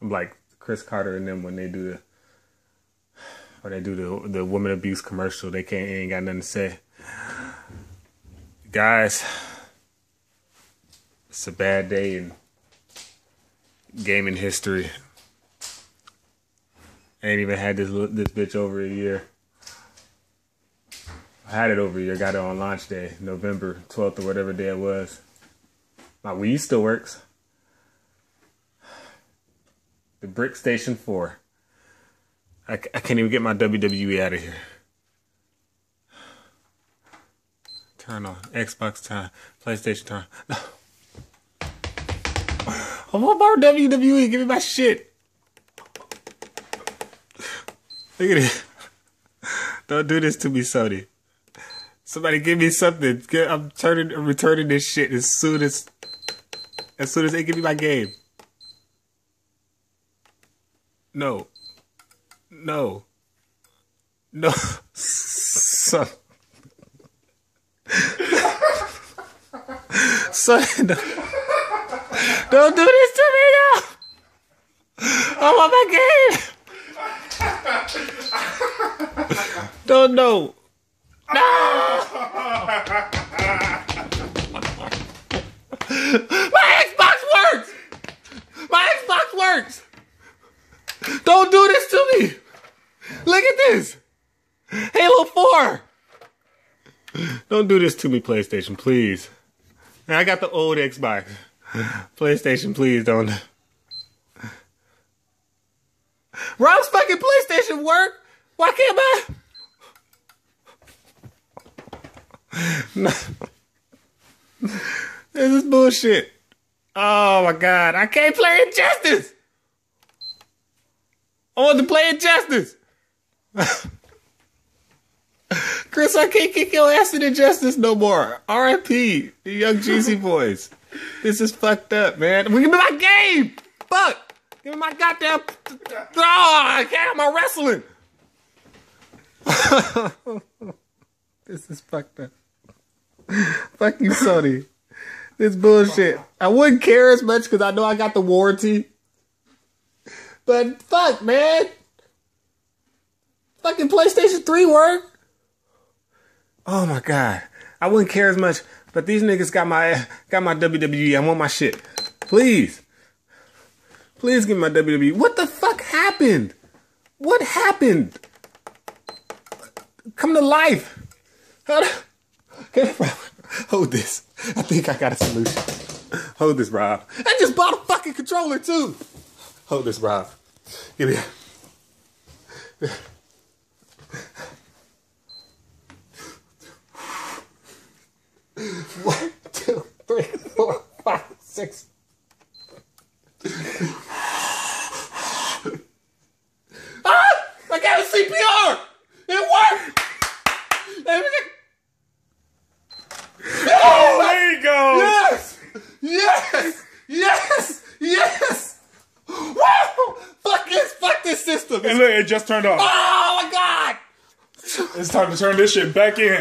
like Chris Carter and them when they do the or they do the the woman abuse commercial. They can't ain't got nothing to say. Guys, it's a bad day in gaming history. I ain't even had this this bitch over a year. I had it over a year. Got it on launch day, November twelfth or whatever day it was. My Wii still works. The Brick Station Four. I, I can't even get my WWE out of here. Turn on Xbox time, PlayStation time. I want my WWE. Give me my shit. Look at it. Don't do this to me, Sony. Somebody give me something. I'm turning, I'm returning this shit as soon as, as soon as they give me my game. No. No. No. Son. Son. No. Don't do this to me now. I want my game. Don't know. No. my Xbox works. My Xbox works. Don't do this to me. Look at this. Halo 4. Don't do this to me, PlayStation, please. I got the old Xbox. PlayStation, please don't. Rob's fucking PlayStation work. Why can't I? No. This is bullshit. Oh my god, I can't play Injustice. I want to play Injustice. Chris, I can't kick your ass in Injustice no more. R.I.P. The young Jeezy boys. This is fucked up, man. Give me my game. Fuck. Give me my goddamn. Oh, I can't. I'm wrestling. this is fucked up. Fuck you, Sony. This bullshit. I wouldn't care as much because I know I got the warranty. But fuck, man. Fucking PlayStation 3 work. Oh my god. I wouldn't care as much, but these niggas got my got my WWE. I want my shit. Please. Please give me my WWE. What the fuck happened? What happened? Come to life. Hold this. I think I got a solution. Hold this, Rob. I just bought a fucking controller too. Hold this, Rob. Give me a... One, two, three, four, five, six. ah! I got a CPR! It worked! Oh, there you go! Yes! Yes! Yes! Yes! Woo! Fuck this! Fuck this system! And look, it just turned off. Oh my god! It's time to turn this shit back in.